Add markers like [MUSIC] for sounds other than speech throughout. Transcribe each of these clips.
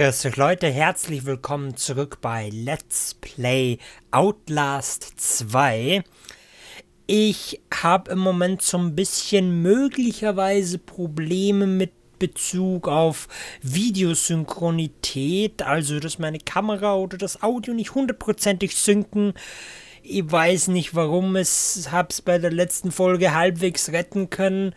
Grüß euch Leute, herzlich willkommen zurück bei Let's Play Outlast 2. Ich habe im Moment so ein bisschen möglicherweise Probleme mit Bezug auf Videosynchronität, also dass meine Kamera oder das Audio nicht hundertprozentig synken. Ich weiß nicht warum, es hab's bei der letzten Folge halbwegs retten können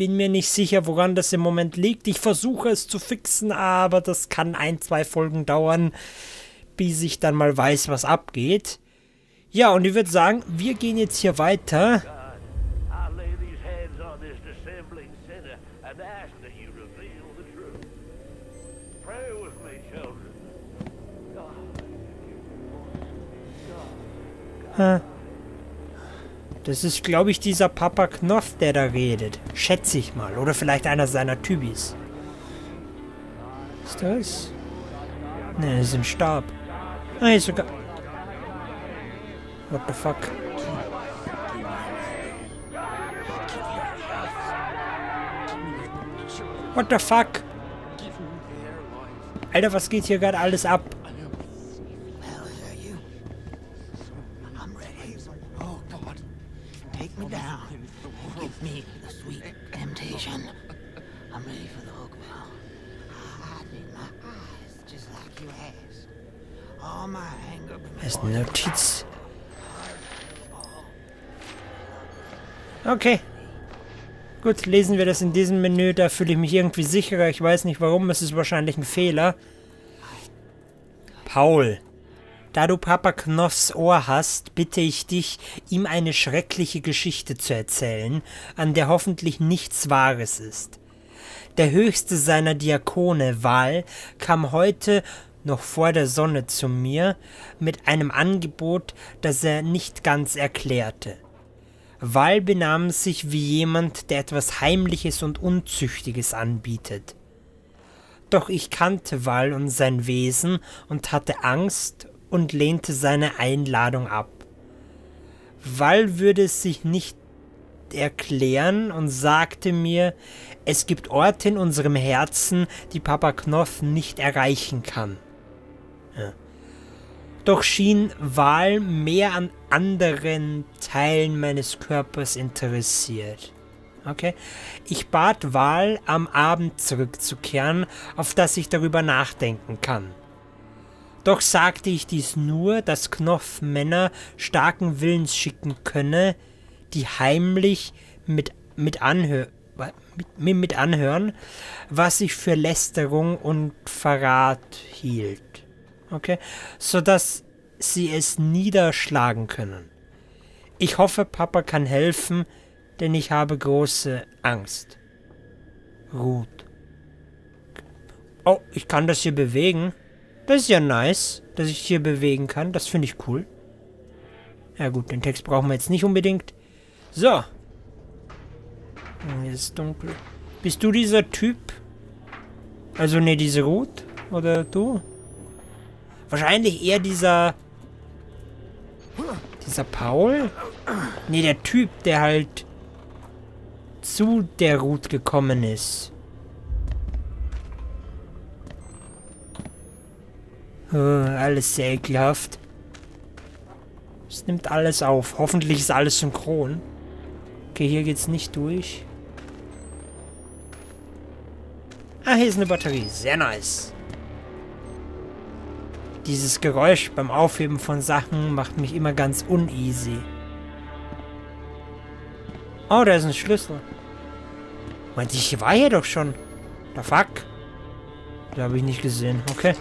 bin mir nicht sicher, woran das im Moment liegt. Ich versuche es zu fixen, aber das kann ein, zwei Folgen dauern, bis ich dann mal weiß, was abgeht. Ja, und ich würde sagen, wir gehen jetzt hier weiter. Huh. Das ist, glaube ich, dieser Papa Knoff, der da redet. Schätze ich mal. Oder vielleicht einer seiner Typis. ist das? Ne, das ist ein Stab. Ah, ist sogar... What the fuck? What the fuck? Alter, was geht hier gerade alles ab? Das ist eine Notiz. Okay. Gut, lesen wir das in diesem Menü. Da fühle ich mich irgendwie sicherer. Ich weiß nicht warum. Es ist wahrscheinlich ein Fehler. Paul. Da du Papa Knoffs Ohr hast, bitte ich dich, ihm eine schreckliche Geschichte zu erzählen, an der hoffentlich nichts Wahres ist. Der höchste seiner Diakone, Wahl, kam heute noch vor der Sonne zu mir mit einem Angebot, das er nicht ganz erklärte. Wall benahm sich wie jemand, der etwas Heimliches und Unzüchtiges anbietet. Doch ich kannte Wall und sein Wesen und hatte Angst und lehnte seine Einladung ab. Wall würde es sich nicht erklären und sagte mir, es gibt Orte in unserem Herzen, die Papa Knoff nicht erreichen kann. Ja. Doch schien Wahl mehr an anderen Teilen meines Körpers interessiert. Okay? Ich bat Wahl, am Abend zurückzukehren, auf das ich darüber nachdenken kann. Doch sagte ich dies nur, dass Knoff Männer starken Willens schicken könne, die heimlich mit, mit, anhör, mit, mit anhören, was ich für Lästerung und Verrat hielt okay, sodass sie es niederschlagen können. Ich hoffe, Papa kann helfen, denn ich habe große Angst. Ruth. Oh, ich kann das hier bewegen. Das ist ja nice, dass ich hier bewegen kann. Das finde ich cool. Ja gut, den Text brauchen wir jetzt nicht unbedingt. So. Hier ist dunkel. Bist du dieser Typ? Also ne, diese Ruth? Oder du? Wahrscheinlich eher dieser... Dieser Paul? Nee, der Typ, der halt zu der Route gekommen ist. Oh, alles sehr ekelhaft. Es nimmt alles auf. Hoffentlich ist alles synchron. Okay, hier geht's nicht durch. Ah, hier ist eine Batterie. Sehr nice. Dieses Geräusch beim Aufheben von Sachen macht mich immer ganz uneasy. Oh, da ist ein Schlüssel. Meinte ich, war hier doch schon. Da fuck. Da habe ich nicht gesehen. Okay.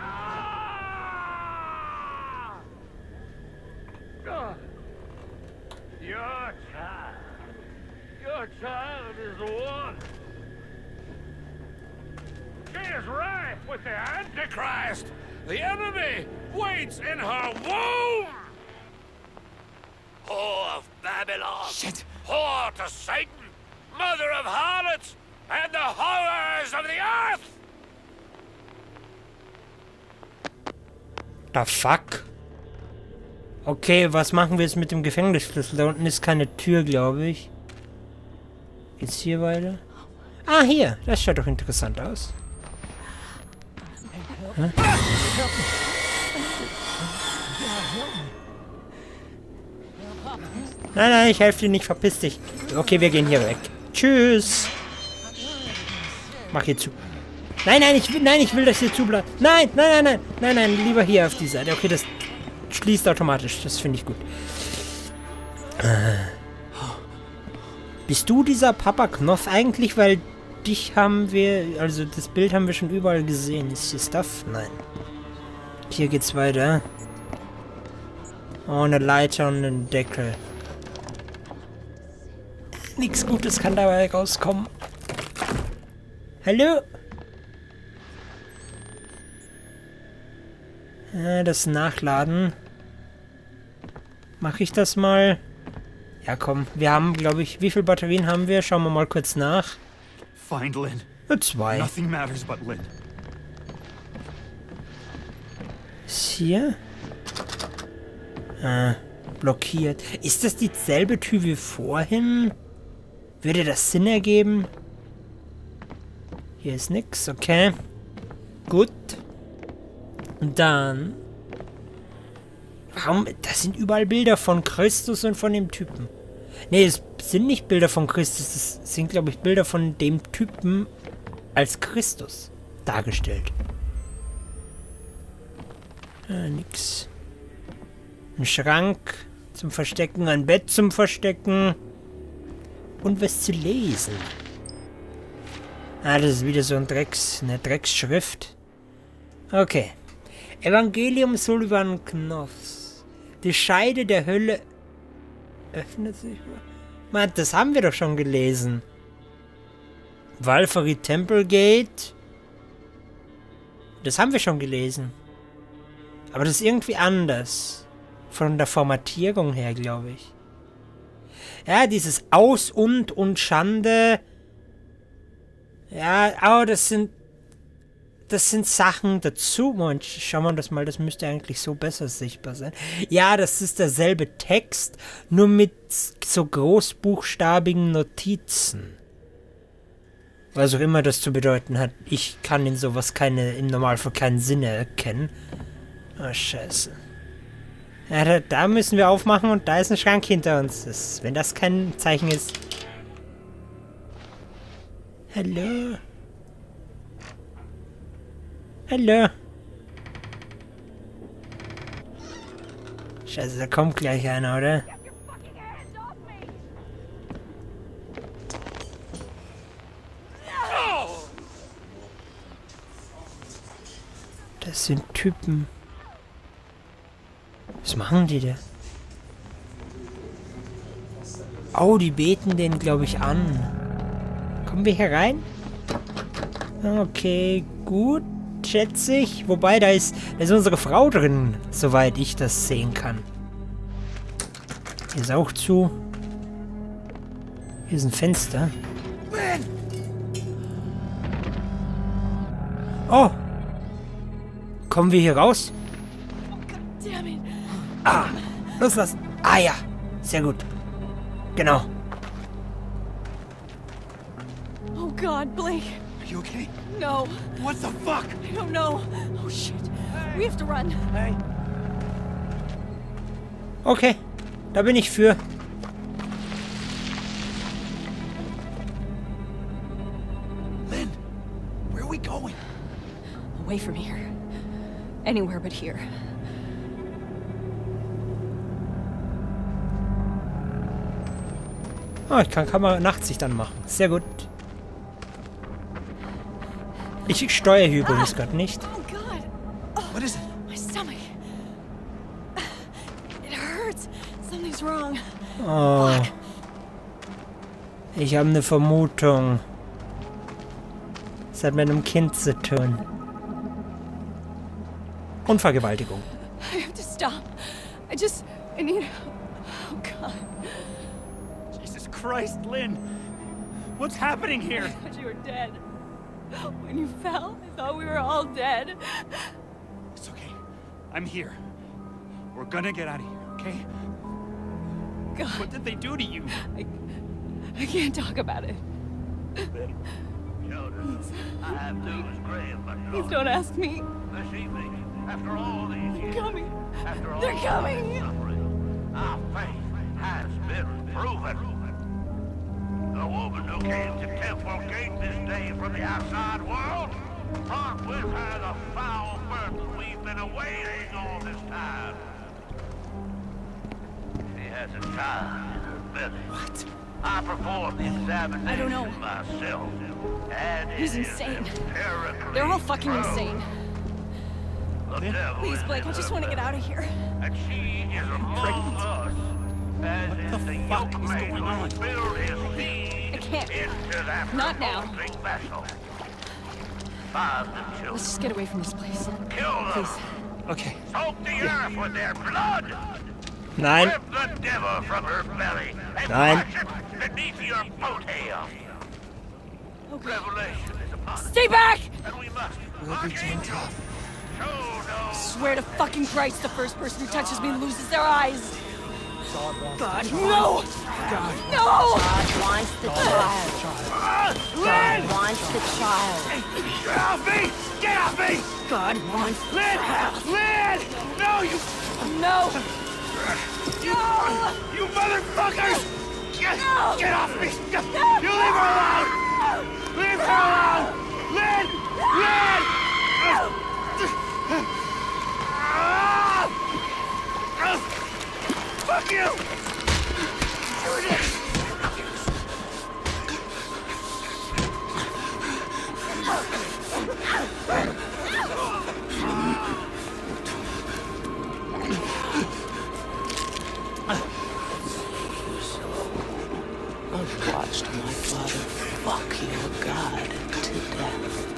Ah! Your child Your child is the one. She is rife with the Antichrist. The enemy waits in her womb. Whore of Babylon. Shit. Whore to Satan. Mother of harlots. and the horrors of the earth! The fuck? Okay, was machen wir jetzt mit dem Gefängnisschlüssel? Da unten ist keine Tür, glaube ich. Geht's hier weiter? Ah, hier. Das schaut doch interessant aus. Hä? Nein, nein, ich helfe dir nicht. Verpiss dich. Okay, wir gehen hier weg. Tschüss. Mach hier zu. Nein, nein, ich will, nein, ich will, dass hier zu bleibt. Nein, nein, nein, nein, nein, nein, lieber hier auf die Seite. Okay, das schließt automatisch. Das finde ich gut. Äh. Bist du dieser Papa Knoff eigentlich? Weil dich haben wir, also das Bild haben wir schon überall gesehen. Ist hier Stuff? Nein. Hier geht's weiter. Oh, eine Leiter und ein Deckel. Nichts Gutes kann dabei rauskommen. Hallo? Das Nachladen. Mache ich das mal? Ja, komm. Wir haben, glaube ich, wie viele Batterien haben wir? Schauen wir mal kurz nach. Find Lynn. Nur zwei. Ist hier? Ah, blockiert. Ist das dieselbe Tür wie vorhin? Würde das Sinn ergeben? Hier ist nix, okay. Gut. Und dann... Warum? Das sind überall Bilder von Christus und von dem Typen. Nee, es sind nicht Bilder von Christus. Das sind, glaube ich, Bilder von dem Typen als Christus dargestellt. Ah, nix. Ein Schrank zum Verstecken, ein Bett zum Verstecken und was zu lesen. Ah, das ist wieder so ein Drecks, eine Drecksschrift. Okay. Evangelium Sullivan Knoffs. Die Scheide der Hölle öffnet sich. Man, das haben wir doch schon gelesen. Valkyrie Templegate. Das haben wir schon gelesen. Aber das ist irgendwie anders. Von der Formatierung her, glaube ich. Ja, dieses Aus und und Schande. Ja, aber das sind das sind Sachen dazu. Moment, schauen wir das mal, das müsste eigentlich so besser sichtbar sein. Ja, das ist derselbe Text, nur mit so großbuchstabigen Notizen. Was auch immer das zu bedeuten hat. Ich kann in sowas keine, im Normalfall keinen Sinn erkennen. Oh, scheiße. Ja, da, da, müssen wir aufmachen und da ist ein Schrank hinter uns. Das, wenn das kein Zeichen ist. Hallo? Hallo? Scheiße, da kommt gleich einer, oder? Das sind Typen. Was machen die da? Oh, die beten den, glaube ich, an. Kommen wir hier rein? Okay, gut, schätze ich. Wobei, da ist, da ist unsere Frau drin, soweit ich das sehen kann. Hier ist auch zu. Hier ist ein Fenster. Oh! Kommen wir hier raus? Ah, loslassen. Ah ja, sehr gut. Genau. Oh God, Blake. You okay? No, What the fuck? I don't know. Oh shit. We have to run. Hey. Okay, da bin ich für. Lynn, where are we going? Away from here. Anywhere but here. Oh, ich kann Kamera Nachtsicht anmachen. Sehr gut. Ich steuere hier übrigens gerade nicht. Oh God. What is it? My stomach. It hurts. Something's wrong. Oh. Ich habe eine Vermutung. Es hat mit einem Kind zu tun. Und Vergewaltigung. I have to stop. I just. I need. Oh God. Jesus Christ, Lynn. What's happening here? I thought you were dead. When you fell, I thought we were all dead. It's okay. I'm here. We're gonna get out of here, okay? God, What did they do to you? I, I can't talk about it. Children, I have news grave, my Please don't ask me. This evening, after all these They're years, coming. after all They're this coming. suffering, our faith has been proven. The woman who came to Temple Gate this day from the outside world brought with her the foul burden we've been awaiting all this time. She has a child in her belly. What? I performed the examination I don't know. myself. And He's insane. They're all fucking proven. insane. Please, Blake, I just want to get out of here. And she is among us. Is the fuck is going on? Can't. into that Not now. revolting vessel. Find. Let's just get away from this place. Kill them. Please. Okay. Soak the earth with their blood. Nein. Rip the devil from her belly and Nein. crush it beneath your boat hail. Revelation is upon us, Stay back! and we must. Archangel, show no Swear to fucking Christ, the first person who touches me loses their eyes. God, no! God, no! God wants the child. God wants the child. Get off me! Get off me! God wants Lynn! Lynn! No, you, no! No! you motherfuckers! Get, No! get off me! You leave her alone! Leave her alone! Lynn! Lynn! Ah! Ah! You! I've watched my father fuck your God to death.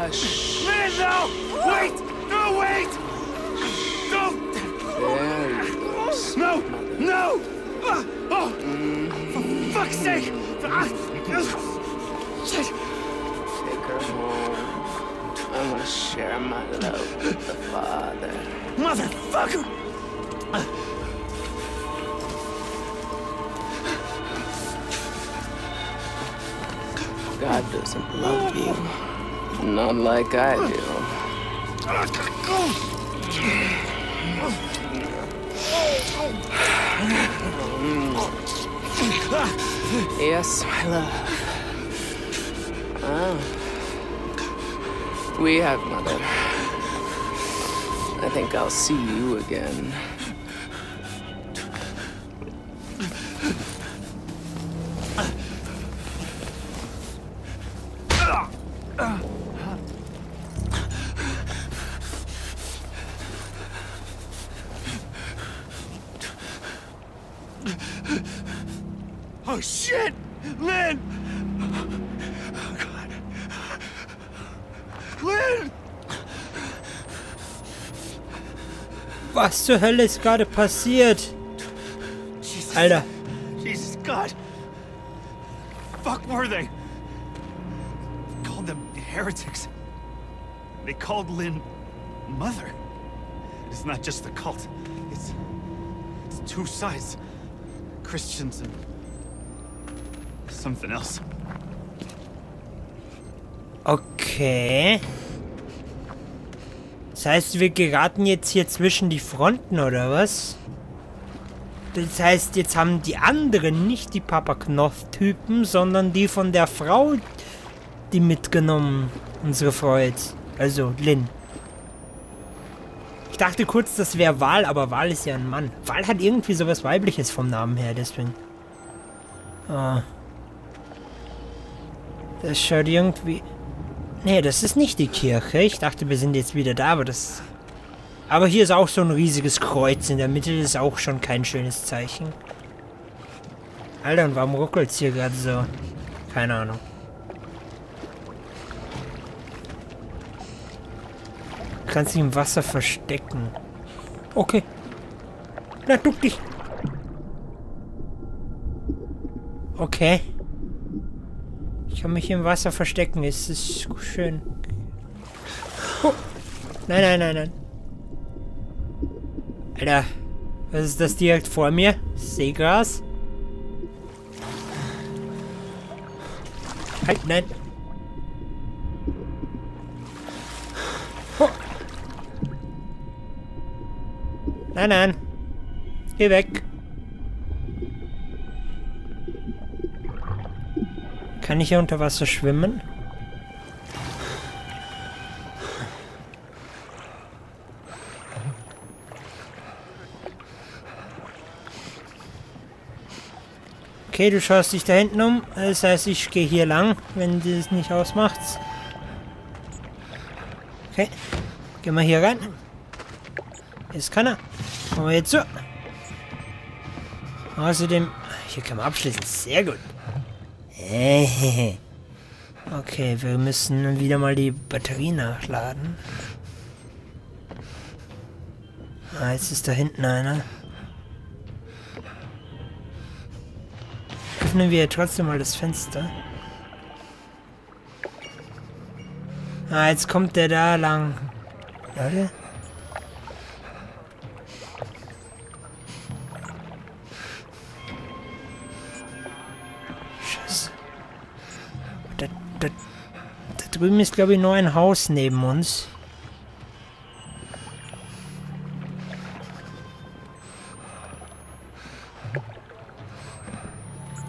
Lynn, no! Wait! No, wait! Don't! There. No! No! Ah, Oh! For fuck's sake! Ah, Shit! Take her home. I want to share my love with the Father. Motherfucker! Not like I do. Yes, my love. Ah. We have, Mother. I think I'll see you again. Was zur Hölle ist gerade passiert? Alter. Jesus God. Fuck were they? Called them heretics. They called Lynn mother. It's not just the cult. It's it's two sides. Christians and something else. Okay. Das heißt, wir geraten jetzt hier zwischen die Fronten, oder was? Das heißt, jetzt haben die anderen nicht die Papa Knoth-Typen, sondern die von der Frau, die mitgenommen, unsere Freud. Also, Lynn. Ich dachte kurz, das wäre Wahl, aber Wahl ist ja ein Mann. Wahl hat irgendwie sowas Weibliches vom Namen her, deswegen. Ah. Das schaut irgendwie... Nee, das ist nicht die Kirche. Ich dachte, wir sind jetzt wieder da, aber das... Aber hier ist auch so ein riesiges Kreuz in der Mitte. Ist auch schon kein schönes Zeichen. Alter, und warum ruckelt's hier gerade so? Keine Ahnung. Kannst dich im Wasser verstecken. Okay. Na, duck dich. Okay. Ich kann mich im Wasser verstecken. Es ist schön. Oh. Nein, nein, nein, nein. Alter. Was ist das direkt vor mir? Seegras? Halt, nein. Oh. Nein, nein. Geh weg. Kann ich hier unter Wasser schwimmen? Okay, du schaust dich da hinten um. Das heißt, ich gehe hier lang, wenn das nicht ausmacht. Okay. Gehen wir hier rein. Jetzt kann er. Kommen wir jetzt so. Außerdem... Hier kann man abschließen. Sehr gut. [LAUGHS] Okay, wir müssen wieder mal die Batterie nachladen. Ah, jetzt ist da hinten einer. Öffnen wir trotzdem mal das Fenster. Ah, jetzt kommt der da lang. Leute? Drüben ist, glaube ich, nur ein Haus neben uns.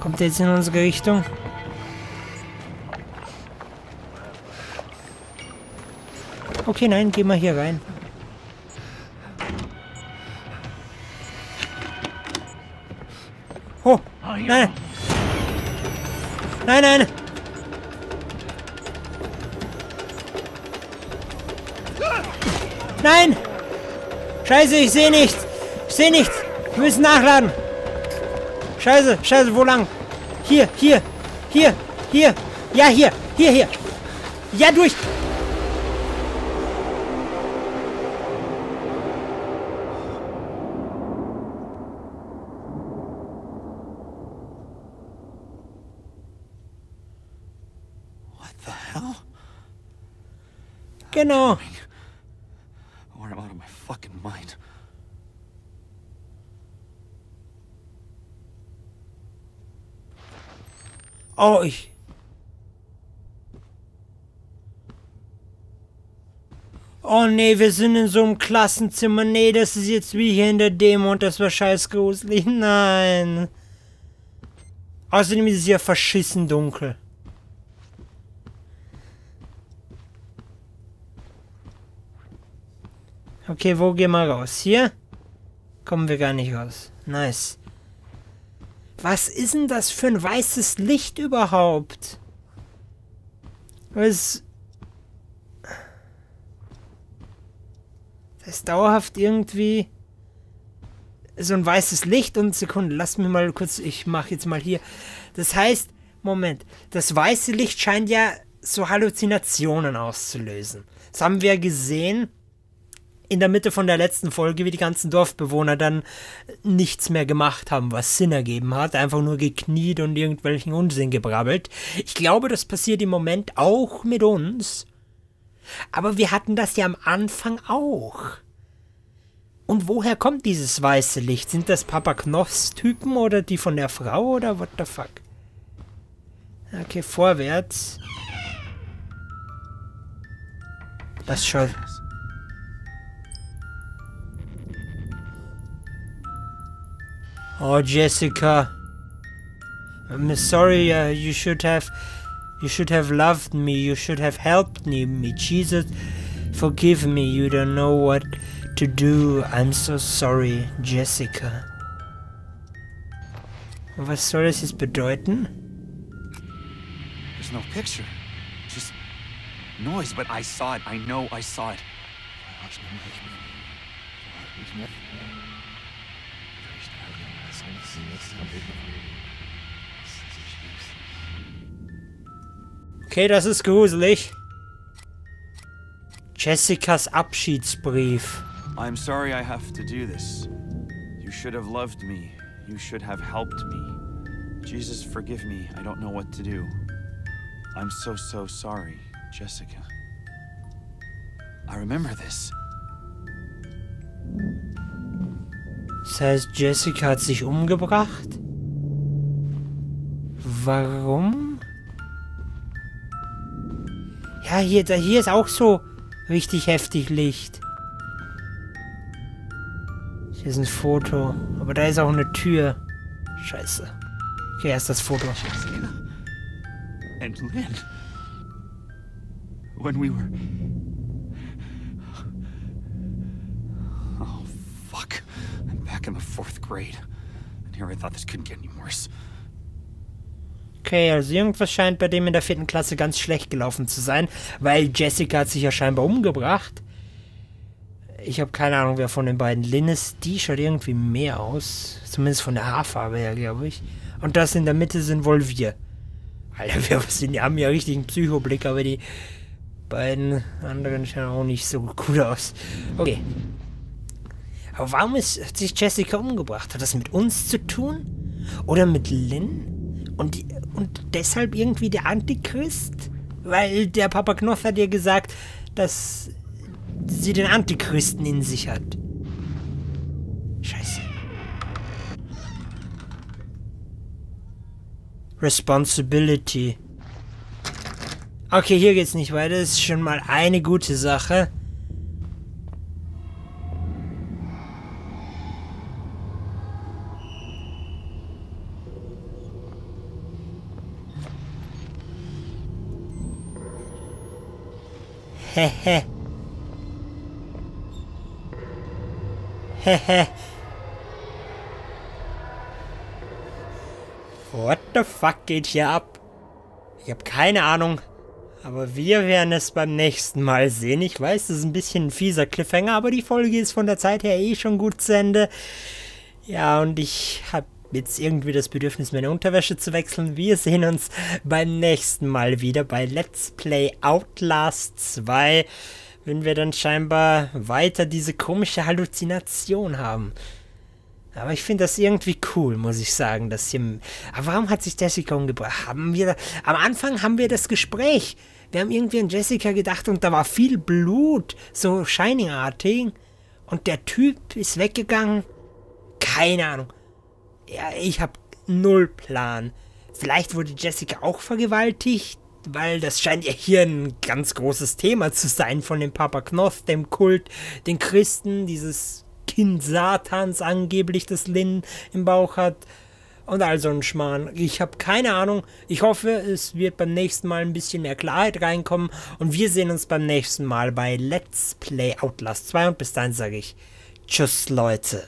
Kommt er jetzt in unsere Richtung? Okay, nein, geh mal hier rein. Oh, nein. Nein, nein. Nein! Scheiße, ich sehe nichts. Ich sehe nichts. Wir müssen nachladen. Scheiße, scheiße, wo lang? Hier, hier, hier, hier. Ja, hier, hier, hier. Ja, durch. What the hell? Genau. Oh, ich. Oh nee, wir sind in so einem Klassenzimmer. Nee, das ist jetzt wie hier in der Demo und das war scheiß gruselig. [LAUGHS] Nein. Außerdem ist es ja verschissen dunkel. Okay, wo gehen wir raus? Hier? Kommen wir gar nicht raus. Nice. Was ist denn das für ein weißes Licht überhaupt? Was... Das ist dauerhaft irgendwie... So ein weißes Licht und Sekunde, lass mich mal kurz... Ich mache jetzt mal hier... Das heißt, Moment, das weiße Licht scheint ja so Halluzinationen auszulösen. Das haben wir gesehen in der Mitte von der letzten Folge, wie die ganzen Dorfbewohner dann nichts mehr gemacht haben, was Sinn ergeben hat, einfach nur gekniet und irgendwelchen Unsinn gebrabbelt. Ich glaube, das passiert im Moment auch mit uns. Aber wir hatten das ja am Anfang auch. Und woher kommt dieses weiße Licht? Sind das Papa Knoffs Typen oder die von der Frau oder what the fuck? Okay, vorwärts. Das schaut. Oh, Jessica. I'm sorry. Uh, you should have, you should have loved me. You should have helped me. me. Jesus, forgive me. You don't know what to do. I'm so sorry, Jessica. Was soll das jetzt bedeuten? There's no picture. Just noise, but I saw it. I know I saw it. Okay, das ist gruselig. Jessicas Abschiedsbrief. I'm sorry I have to do this. You should have loved me. You should have helped me. Jesus, forgive me. I don't know what to do. I'm so, so sorry, Jessica. I remember this. Das heißt, Jessica hat sich umgebracht? Warum? Ja, hier, da, hier ist auch so richtig heftig Licht. Hier ist ein Foto. Aber da ist auch eine Tür. Scheiße. Okay, erst das Foto. Jessica. And Lynn. When we were. Oh, fuck. I'm back in the fourth grade. And here I thought this couldn't get any worse. Okay, also irgendwas scheint bei dem in der vierten Klasse ganz schlecht gelaufen zu sein, weil Jessica hat sich ja scheinbar umgebracht. Ich habe keine Ahnung, wer von den beiden Lynn ist. Die schaut irgendwie mehr aus. Zumindest von der Haarfarbe her, glaube ich. Und das in der Mitte sind wohl wir. Alter, wir sind, die haben ja richtig einen Psychoblick, aber die beiden anderen schauen auch nicht so gut aus. Okay. Aber warum ist, hat sich Jessica umgebracht? Hat das mit uns zu tun? Oder mit Lynn? Und, und deshalb irgendwie der Antichrist? Weil der Papa Knoth hat ja gesagt, dass sie den Antichristen in sich hat. Scheiße. Responsibility. Okay, hier geht's nicht weiter. Das ist schon mal eine gute Sache. Hehe. Hehe. What the fuck geht hier ab? Ich habe keine Ahnung. Aber wir werden es beim nächsten Mal sehen. Ich weiß, das ist ein bisschen ein fieser Cliffhanger, aber die Folge ist von der Zeit her eh schon gut zu Ende. Ja, und ich habe jetzt irgendwie das Bedürfnis, meine Unterwäsche zu wechseln. Wir sehen uns beim nächsten Mal wieder bei Let's Play Outlast 2, wenn wir dann scheinbar weiter diese komische Halluzination haben. Aber ich finde das irgendwie cool, muss ich sagen. Dass hier, aber warum hat sich Jessica umgebracht? Haben wir, am Anfang haben wir das Gespräch. Wir haben irgendwie an Jessica gedacht und da war viel Blut, so Shining-artig. Und der Typ ist weggegangen. Keine Ahnung. Ja, ich habe null Plan. Vielleicht wurde Jessica auch vergewaltigt, weil das scheint ja hier ein ganz großes Thema zu sein von dem Papa Knoth, dem Kult, den Christen, dieses Kind Satans angeblich, das Lynn im Bauch hat. Und also ein Schmarrn. Ich habe keine Ahnung. Ich hoffe, es wird beim nächsten Mal ein bisschen mehr Klarheit reinkommen. Und wir sehen uns beim nächsten Mal bei Let's Play Outlast 2. Und bis dahin sage ich Tschüss, Leute.